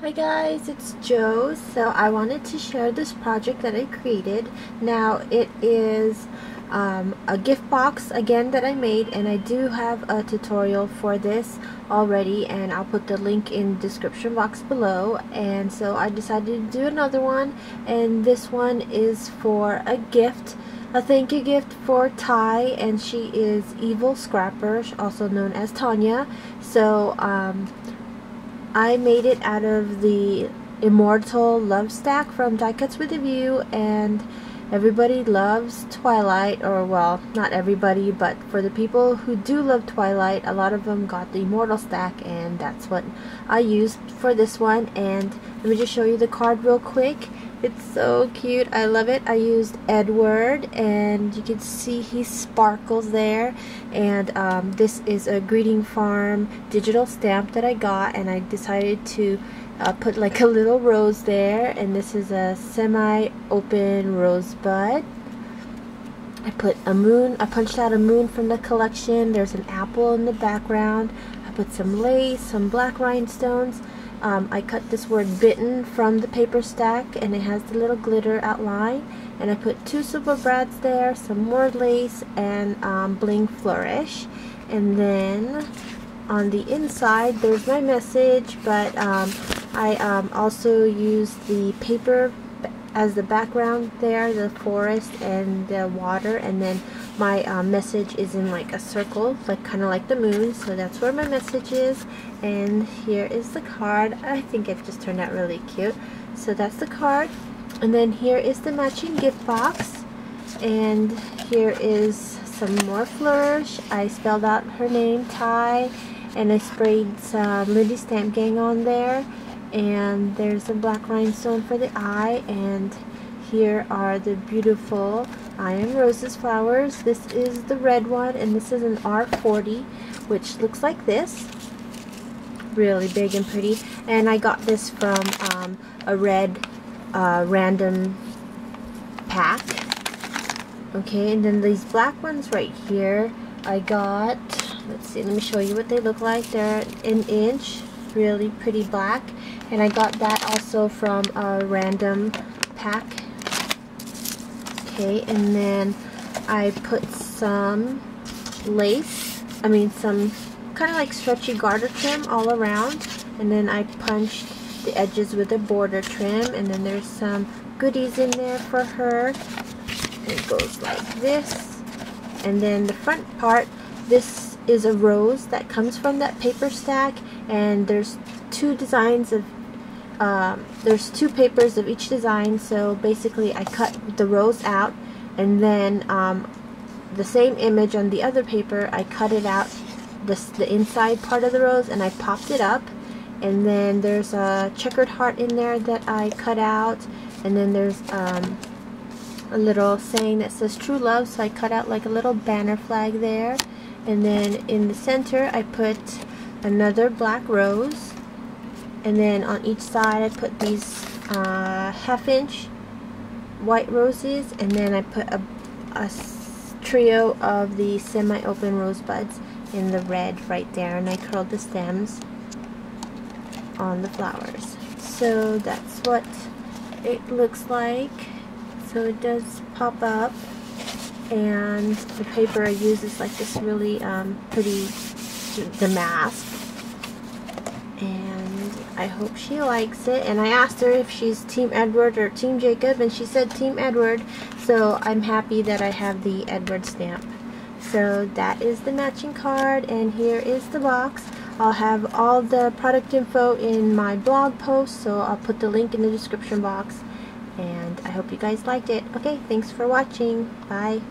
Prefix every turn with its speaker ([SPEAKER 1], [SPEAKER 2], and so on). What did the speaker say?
[SPEAKER 1] Hi guys, it's Jo. So I wanted to share this project that I created. Now it is um, a gift box again that I made and I do have a tutorial for this already and I'll put the link in description box below and so I decided to do another one and this one is for a gift a thank you gift for Ty and she is Evil Scrapper also known as Tanya so um, I made it out of the Immortal Love Stack from Die Cuts with a View and everybody loves Twilight or well not everybody but for the people who do love Twilight a lot of them got the Immortal Stack and that's what I used for this one. And let me just show you the card real quick it's so cute. I love it. I used Edward and you can see he sparkles there. And um, this is a Greeting Farm digital stamp that I got and I decided to uh, put like a little rose there. And this is a semi-open rosebud. I put a moon, I punched out a moon from the collection. There's an apple in the background. I put some lace, some black rhinestones. Um, I cut this word bitten from the paper stack and it has the little glitter outline. And I put two super brads there, some more lace and um, bling flourish. And then on the inside there's my message but um, I um, also used the paper as the background there, the forest and the water, and then my uh, message is in like a circle, like kind of like the moon, so that's where my message is, and here is the card. I think it just turned out really cute. So that's the card, and then here is the matching gift box, and here is some more flourish. I spelled out her name, Ty, and I sprayed some Lindy Stamp Gang on there and there's a black rhinestone for the eye and here are the beautiful I am Roses flowers. This is the red one and this is an R40 which looks like this. Really big and pretty. And I got this from um, a red uh, random pack. Okay, and then these black ones right here I got, let's see, let me show you what they look like. They're an inch really pretty black and I got that also from a random pack okay and then I put some lace I mean some kind of like stretchy garter trim all around and then I punched the edges with a border trim and then there's some goodies in there for her. It goes like this and then the front part this is a rose that comes from that paper stack and there's two designs of um, there's two papers of each design so basically I cut the rose out and then um, the same image on the other paper I cut it out the inside part of the rose and I popped it up and then there's a checkered heart in there that I cut out and then there's um, a little saying that says true love so I cut out like a little banner flag there and then in the center I put another black rose and then on each side I put these uh, half inch white roses and then I put a, a trio of the semi-open rosebuds in the red right there and I curled the stems on the flowers. So that's what it looks like. So it does pop up and the paper I use is like this really um, pretty damask and I hope she likes it. And I asked her if she's team Edward or team Jacob and she said team Edward. So I'm happy that I have the Edward stamp. So that is the matching card and here is the box. I'll have all the product info in my blog post so I'll put the link in the description box. And I hope you guys liked it. Okay thanks for watching. Bye